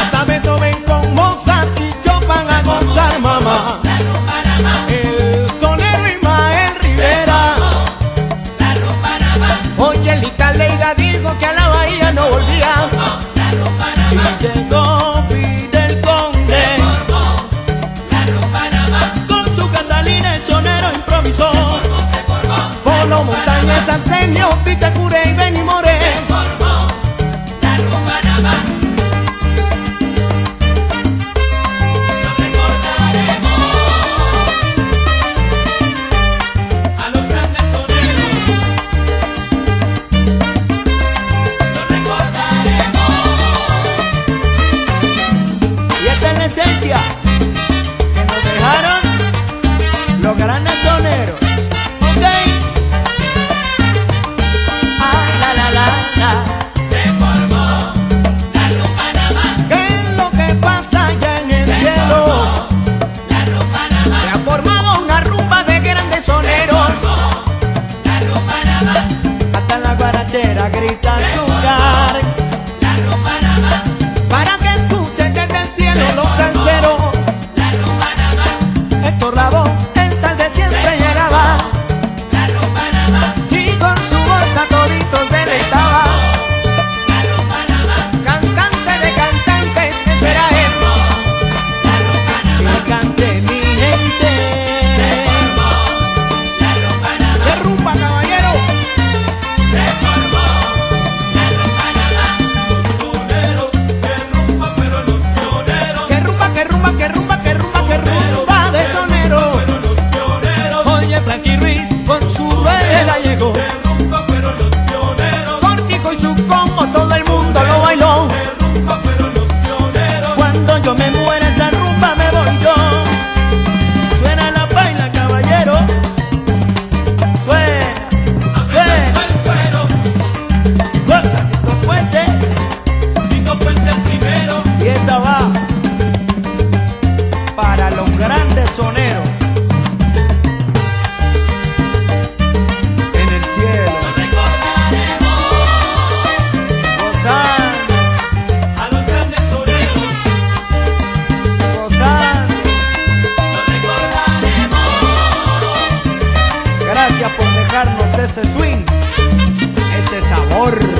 Hasta tomen con Mozart y yo van a gozar, mamá. El sonero Ismael Rivera. Oye, Lita Leida dijo que a la bahía no volvía. Y llegó. Que nos dejaron los grandes soneros. Ok. Ah, la, la, la, la. Se formó la luz Panamá. ¿Qué es lo que pasa allá en el cielo? Formó la luz Panamá. Se ha formado una rumba de grandes soneros. La luz Panamá. Hasta la guarachera grita azúcar. ese sabor.